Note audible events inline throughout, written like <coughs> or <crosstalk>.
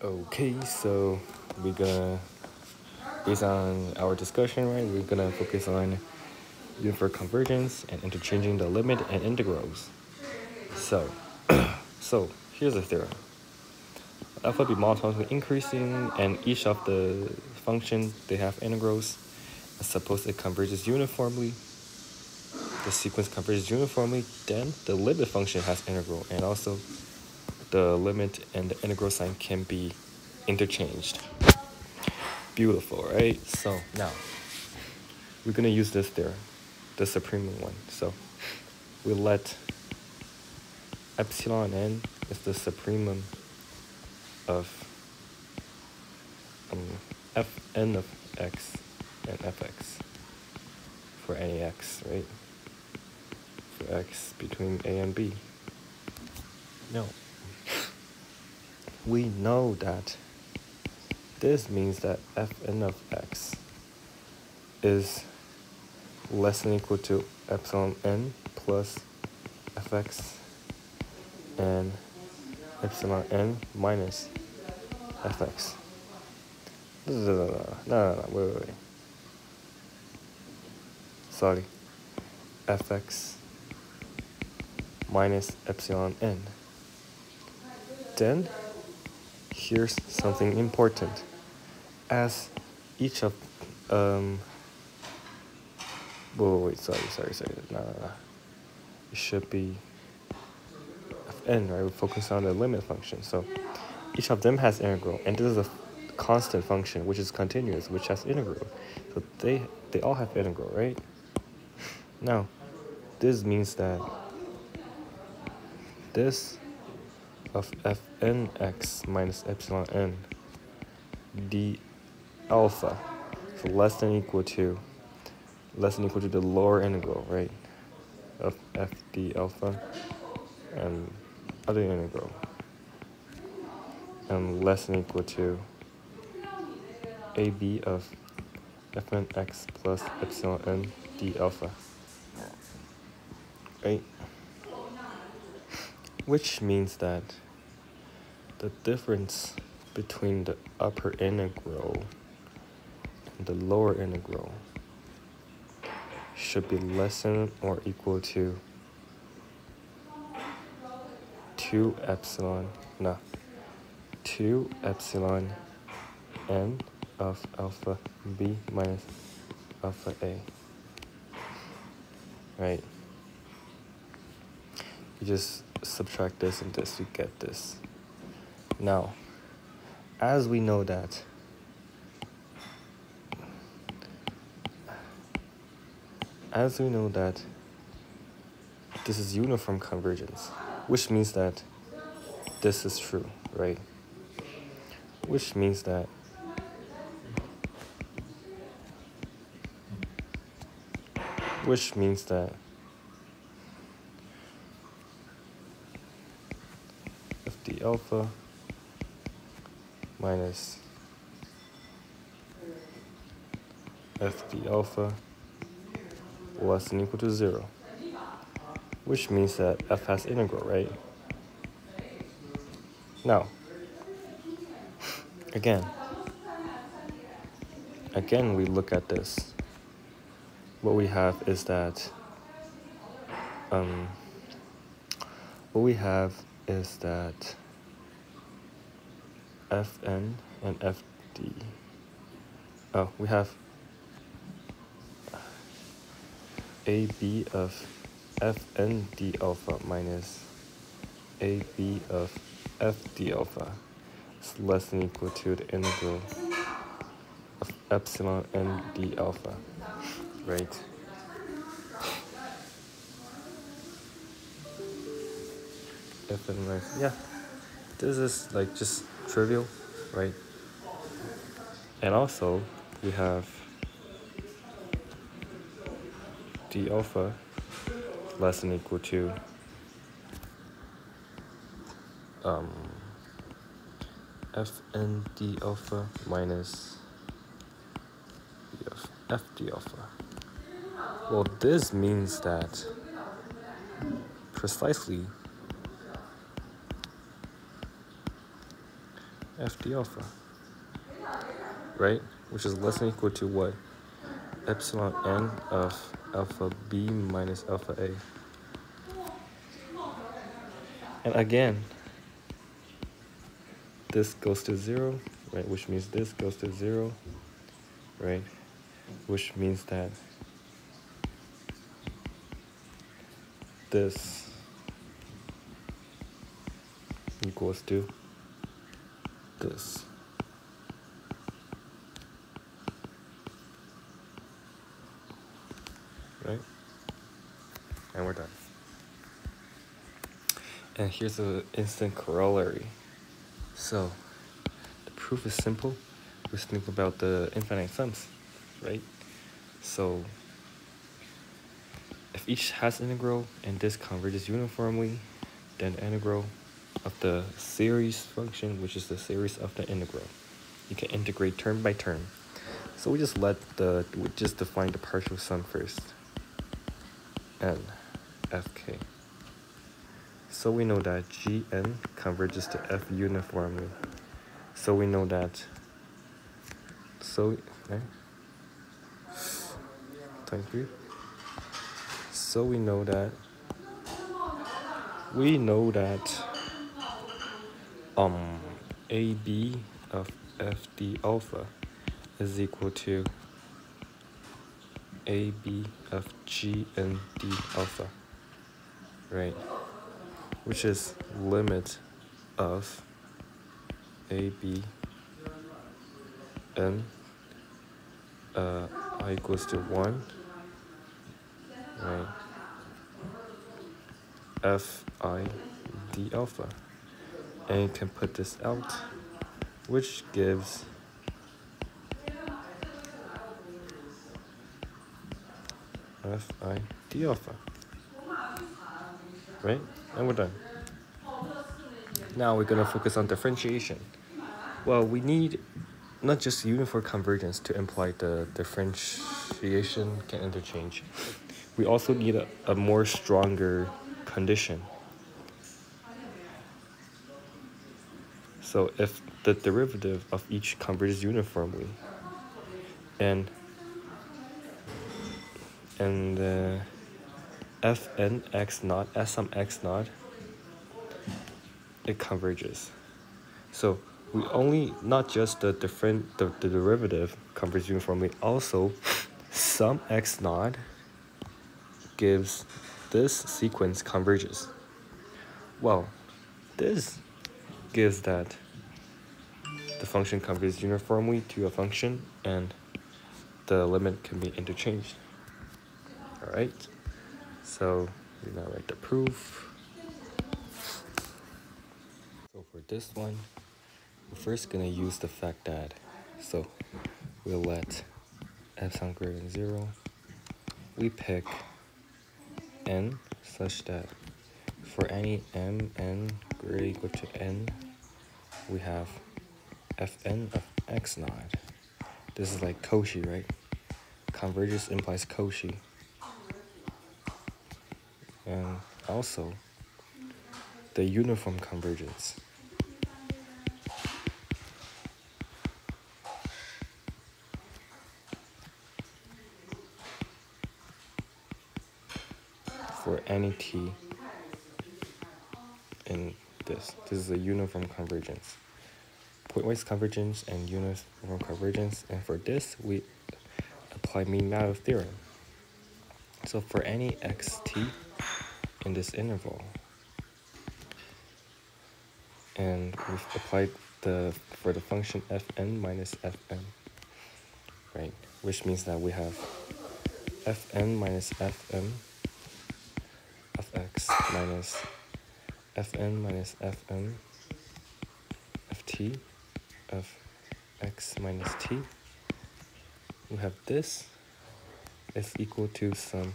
Okay, so we're gonna, based on our discussion, right, we're gonna focus on uniform convergence and interchanging the limit and integrals. So, <clears throat> so here's a theorem. Alpha be monotonically increasing, and each of the functions they have integrals. Suppose it converges uniformly. The sequence converges uniformly, then the limit function has integral, and also the limit and the integral sign can be interchanged. Beautiful, right? So now we're gonna use this theorem, the supreme one. So we let epsilon n is the supremum of um, fn of x and fx for any x, right? For x between a and b. No we know that this means that fn of x is less than equal to epsilon n plus fx and epsilon n minus fx. No, no, no, no, no, wait, wait, wait. Sorry. fx minus epsilon n. Then here's something important. As each of um whoa, wait, sorry, sorry, sorry. No, no, no. It should be fn, right? We focus on the limit function. So each of them has integral, and this is a constant function which is continuous, which has integral. So they they all have integral, right? Now, this means that this of fnx minus epsilon n d alpha. So less than equal to less than equal to the lower integral right of f d alpha and upper integral. And less than equal to ab of fn x plus epsilon n d alpha. Right which means that the difference between the upper integral and the lower integral should be less than or equal to 2 epsilon, no, 2 epsilon n of alpha b minus alpha a. Right? You just subtract this and this, you get this. Now, as we know that as we know that this is uniform convergence, which means that this is true, right? Which means that which means that alpha minus fd alpha less than equal to 0, which means that f has integral, right? Now, again, again we look at this. What we have is that um, what we have is that Fn and Fd. Oh, we have AB of Fn d alpha minus AB of Fd alpha is less than equal to the integral of epsilon n d alpha, right? Fn minus, yeah, this is like just trivial, right? And also, we have d alpha less than equal to um, fn d alpha minus f d alpha. Well, this means that precisely f d alpha, right? Which is less than equal to what? Epsilon n of alpha b minus alpha a. And again, this goes to zero, right? Which means this goes to zero, right? Which means that this equals to this. Right? And we're done. And here's an instant corollary. So, the proof is simple. Just think about the infinite sums, right? So, if each has integral and this converges uniformly, then the integral of the series function, which is the series of the integral, you can integrate term by term. So we just let the we just define the partial sum first. N, Fk. So we know that Gn converges to F uniformly. So we know that. So, eh? right? 23. So we know that. We know that. Um, AB of FD alpha is equal to AB of G and D alpha, right? which is limit of a b n uh, i equals to 1 right f i d alpha and can put this out which gives f i d alpha right and we're done. Now we're gonna focus on differentiation. Well, we need not just uniform convergence to imply the differentiation can interchange. We also need a, a more stronger condition. So if the derivative of each converges uniformly and and uh, fn x naught s sum x naught it converges so we only not just the different the, the derivative converges uniformly also <laughs> sum x naught gives this sequence converges well this gives that the function converges uniformly to a function and the limit can be interchanged all right so we now write the proof. So for this one, we're first gonna use the fact that, so we'll let epsilon greater than zero. We pick n such that for any m n greater equal to n, we have fn of x naught. This is like Cauchy, right? Convergence implies Cauchy and also the uniform convergence. For any t in this. This is a uniform convergence. Pointwise convergence and uniform convergence. And for this, we apply mean-value theorem. So for any xt, in this interval. And we've applied the for the function fn minus fn, right? Which means that we have fn minus fm of x minus fn minus fm of t of x minus t. We have this is equal to some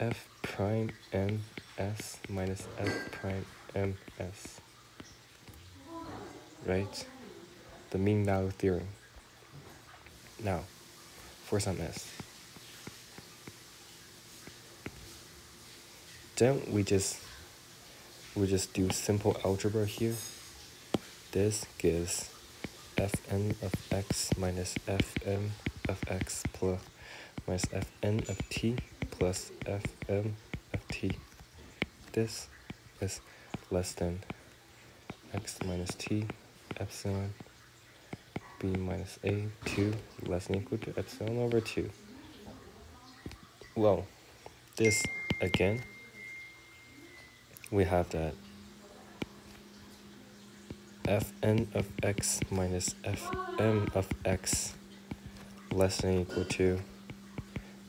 f prime n s minus f prime m s. Right? The mean value theorem. Now, for some s. Then we just we just do simple algebra here. This gives fn of x minus fm of x plus minus fn of t plus fm of t. This is less than x minus t epsilon b minus a 2 less than equal to epsilon over 2. Well, this again, we have that fn of x minus fm of x less than equal to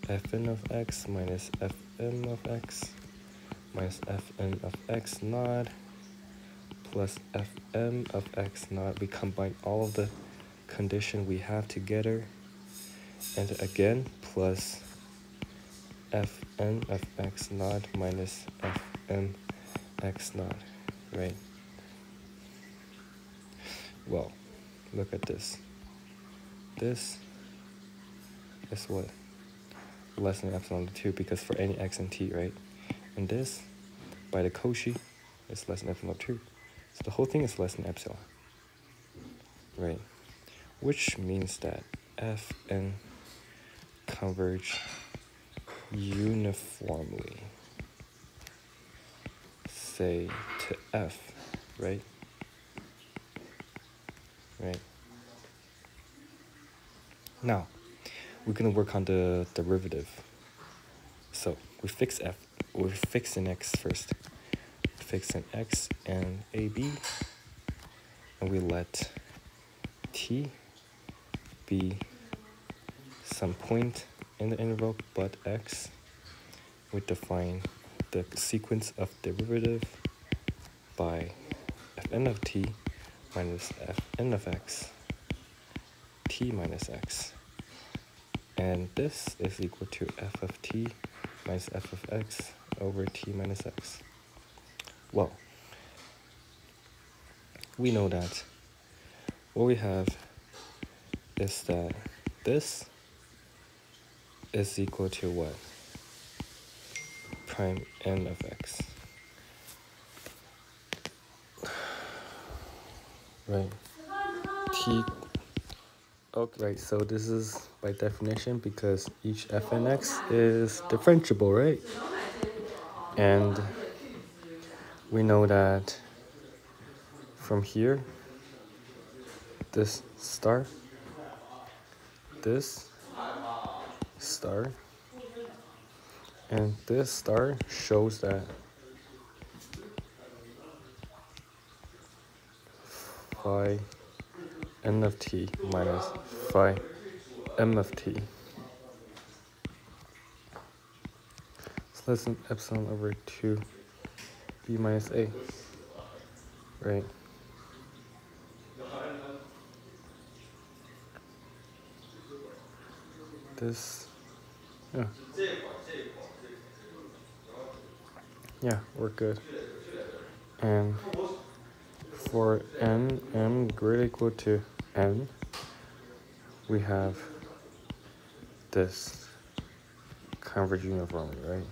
fn of x minus fm of x minus fn of x naught plus fm of x naught. We combine all of the condition we have together and again plus fn of x naught minus fm x naught, right? Well, look at this. This is what? Less than epsilon to 2 because for any x and t, right? And this, by the Cauchy, is less than epsilon 2. So the whole thing is less than epsilon. Right? Which means that f and converge uniformly, say, to f, right? right? Now, we're gonna work on the derivative. So we fix f, we fix an x first. Fix an x and ab, and we let t be some point in the interval but x. We define the sequence of derivative by fn of t minus fn of x t minus x. And this is equal to f of t minus f of x over t minus x. Well, we know that what we have is that this is equal to what? Prime n of x. Right. T. Okay, right. So this is by definition because each f and x is differentiable, right? And we know that from here, this star, this star, and this star shows that phi n of t minus phi m of t. It's less than epsilon over 2 b minus a, right? This, yeah. Yeah, we're good. And for n m greater equal to n, we have this converge uniformly, right?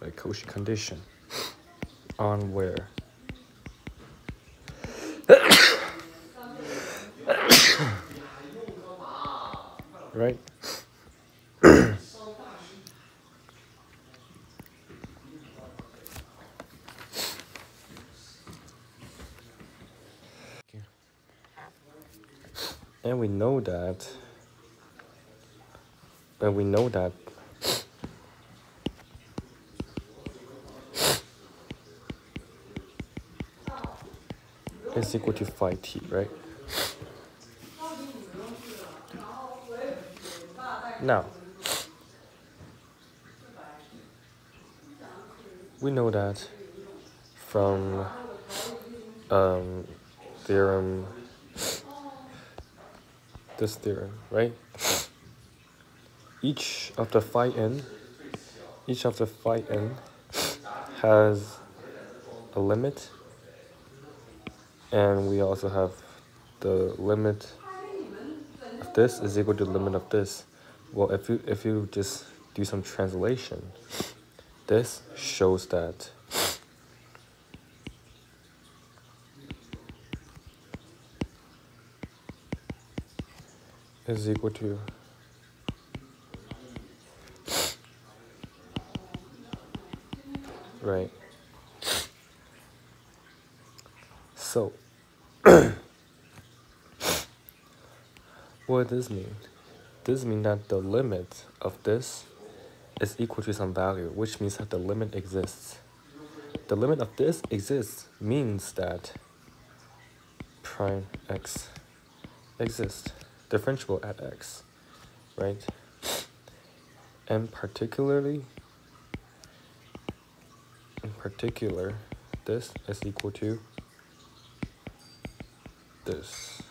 Like Cauchy condition on where? right? We know that and we know that is equal to phi t, right? Now, we know that from um, theorem this theorem, right? Each of the phi n, each of the phi n has a limit, and we also have the limit of this is equal to the limit of this. Well, if you if you just do some translation, this shows that is equal to right. So <coughs> what does this mean? This means that the limit of this is equal to some value which means that the limit exists. The limit of this exists means that prime x exists differentiable at x, right? And particularly, in particular, this is equal to this,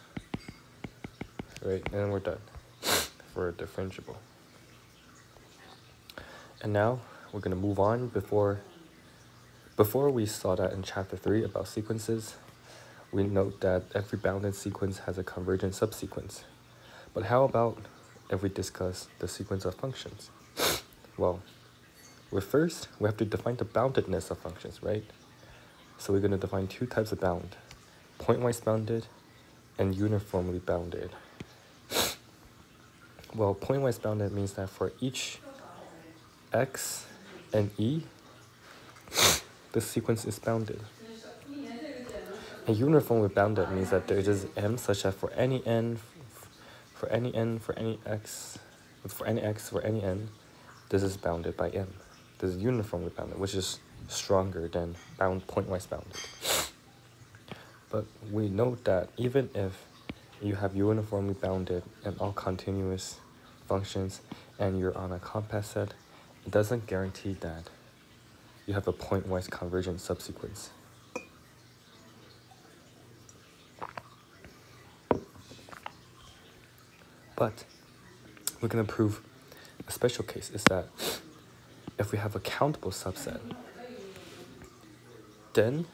right? And we're done <laughs> for differentiable. And now we're gonna move on before before we saw that in chapter 3 about sequences, we note that every bounded sequence has a convergent subsequence. But how about if we discuss the sequence of functions? <laughs> Well, well, first, we have to define the boundedness of functions, right? So we're going to define two types of bound, pointwise bounded and uniformly bounded. <laughs> Well, pointwise bounded means that for each x and e, <laughs> the sequence is bounded. And uniformly bounded means that there is m such that for any n for any n, for any x, for any x, for any n, this is bounded by m. This is uniformly bounded, which is stronger than bound pointwise bounded. But we note that even if you have uniformly bounded and all continuous functions and you're on a compact set, it doesn't guarantee that you have a pointwise convergent subsequence. But we're going to prove a special case is that if we have a countable subset, then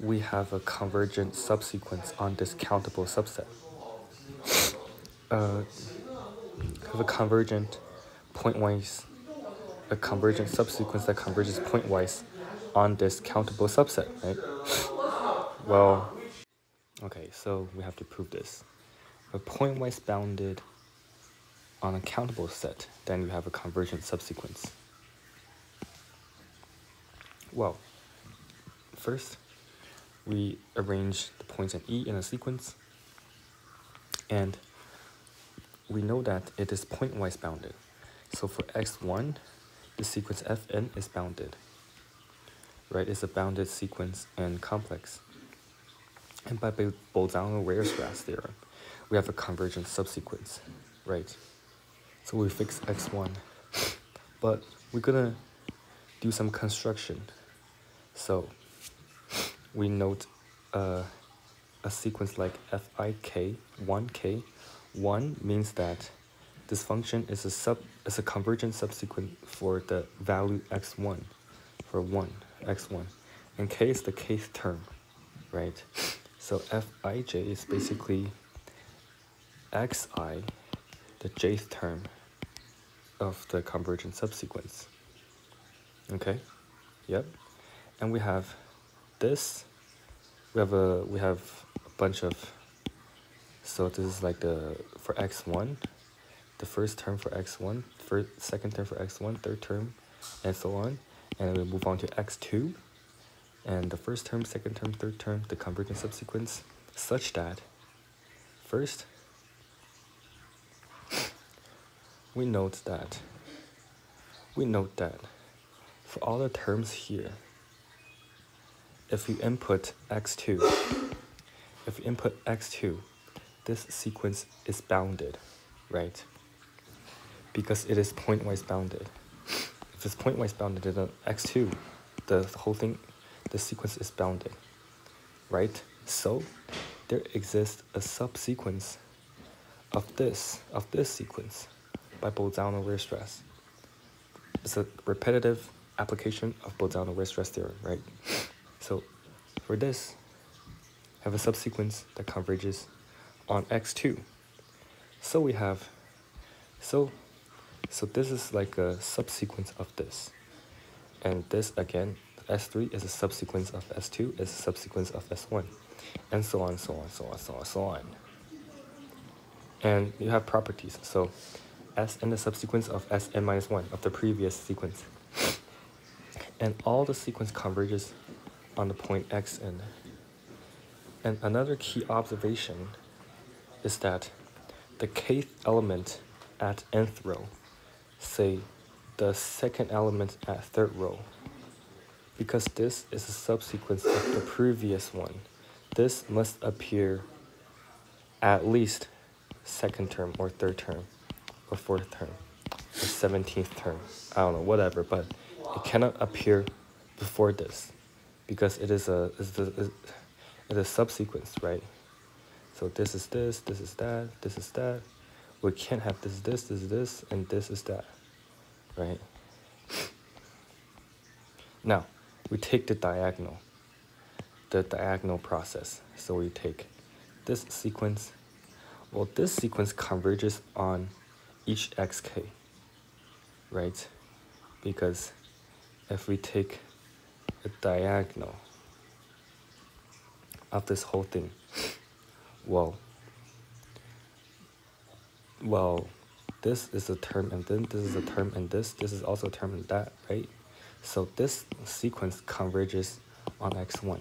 we have a convergent subsequence on this countable subset. Uh, have a convergent pointwise, a convergent subsequence that converges pointwise on this countable subset, right? Well, okay, so we have to prove this a pointwise bounded on a countable set, then you have a convergent subsequence. Well, first, we arrange the points in E in a sequence, and we know that it is pointwise bounded. So for x1, the sequence fn is bounded. Right, it's a bounded sequence and complex. And by Bolzano-Weierstrass theorem, we have a convergent subsequence, right? So we fix x1, but we're gonna do some construction. So we note uh, a sequence like fik 1k 1 means that this function is a sub is a convergent subsequent for the value x1 for 1 x1 and k is the kth term right so fij is basically xi, the jth term of the convergent subsequence. Okay, yep. And we have this, we have a, we have a bunch of, so this is like the, for x1, the first term for x1, first, second term for x1, third term, and so on. And then we move on to x2, and the first term, second term, third term, the convergent subsequence, such that first we note that we note that for all the terms here, if you input x2, if you input x2, this sequence is bounded, right? Because it is pointwise bounded. If it's pointwise bounded, then x2, the whole thing, the sequence is bounded, right? So there exists a subsequence of this, of this sequence by Bolzano-Weierstrass. It's a repetitive application of Bolzano-Weierstrass theorem, right? So for this, have a subsequence that converges on x2. So we have, so, so this is like a subsequence of this. And this again, S3 is a subsequence of S2, is a subsequence of S1, and so on, so on, so on, so on, so on. and you have properties. So s and the subsequence of Sn minus 1 of the previous sequence. And all the sequence converges on the point xn. And another key observation is that the kth element at nth row, say the second element at third row, because this is a subsequence of the previous one, this must appear at least second term or third term or fourth term or 17th term. I don't know, whatever, but it cannot appear before this because it is a, is the, it is a subsequence, right? So this is this, this is that, this is that. We can't have this, this, this, this, and this is that, right? Now, we take the diagonal, the diagonal process. So we take this sequence. Well, this sequence converges on each xk, right? Because if we take a diagonal of this whole thing, well, well, this is a term and then this is a term and this, this is also a term and that, right? So this sequence converges on x1.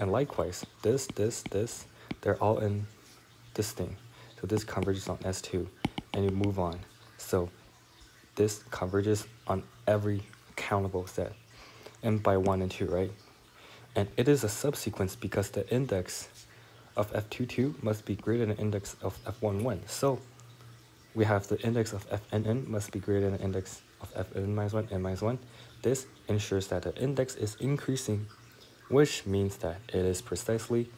And likewise, this, this, this, they're all in this thing. So this converges on S2 and you move on. So this converges on every countable set and by 1 and 2, right? And it is a subsequence because the index of F22 must be greater than the index of F11. So we have the index of Fnn must be greater than the index of Fn minus 1 n minus 1. This ensures that the index is increasing, which means that it is precisely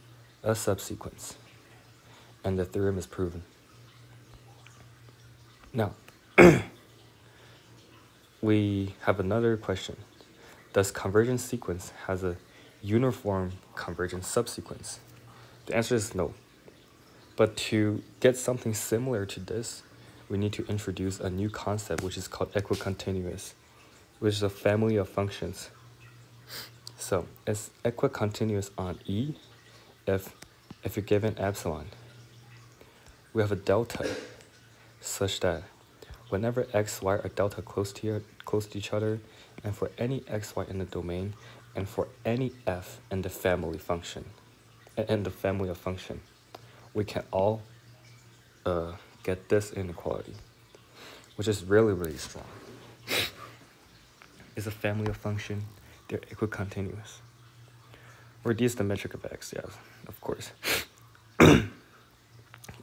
a subsequence. And the theorem is proven. Now, <clears throat> we have another question. Does convergence sequence has a uniform convergence subsequence? The answer is no. But to get something similar to this, we need to introduce a new concept which is called equicontinuous, which is a family of functions. So it's equicontinuous on E if, if you're given epsilon. We have a delta such that whenever x, y are delta close to, your, close to each other, and for any x, y in the domain, and for any f in the family function, in the family of function, we can all uh, get this inequality, which is really, really strong. Is a family of function, they're equicontinuous. Or is the metric of x, yes, of course. <coughs>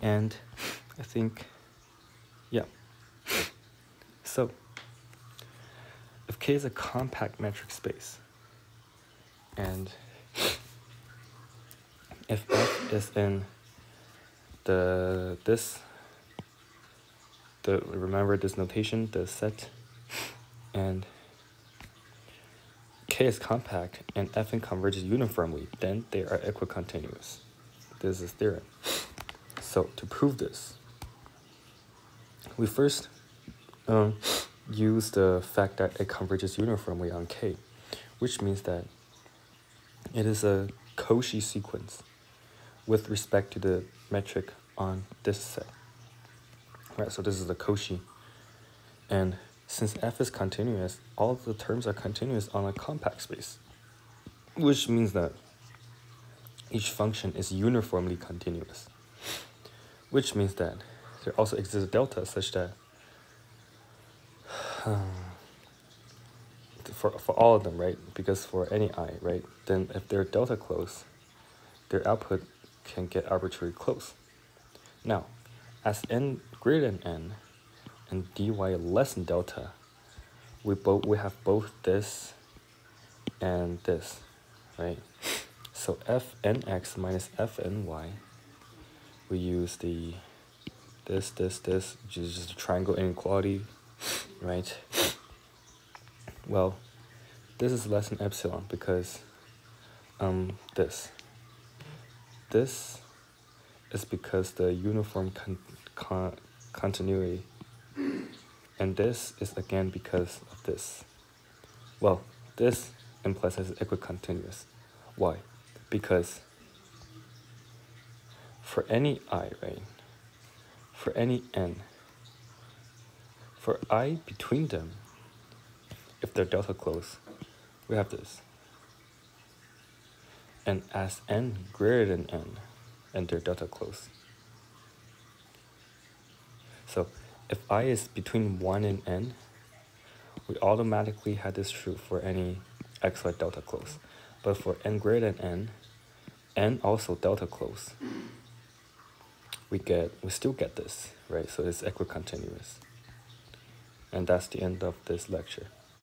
and I think, yeah. So, if K is a compact metric space, and if F is in the this the remember this notation, the set, and K is compact and Fn converges uniformly, then they are equicontinuous. This is theorem. So to prove this, we first um, use the fact that it converges uniformly on K, which means that it is a Cauchy sequence with respect to the metric on this set. Right, so this is the Cauchy. And since f is continuous, all the terms are continuous on a compact space, which means that each function is uniformly continuous, which means that there also exists a delta such that <sighs> for, for all of them, right, because for any i, right, then if they're delta close, their output can get arbitrarily close. Now, as n greater than n and dy less than delta, we both we have both this and this, right? So fnx minus fny, we use the this, this, this, is just a triangle inequality, right? Well, this is less than epsilon because um, this. This is because the uniform con con continuity. And this is again because of this. Well, this implies as equicontinuous. Why? Because for any i, right? For any n, for i between them, if they're delta close, we have this. And as n greater than n, and they're delta close. So if i is between 1 and n, we automatically had this true for any xy delta close. But for n greater than n, n also delta close, we get we still get this, right? So it's equicontinuous. And that's the end of this lecture.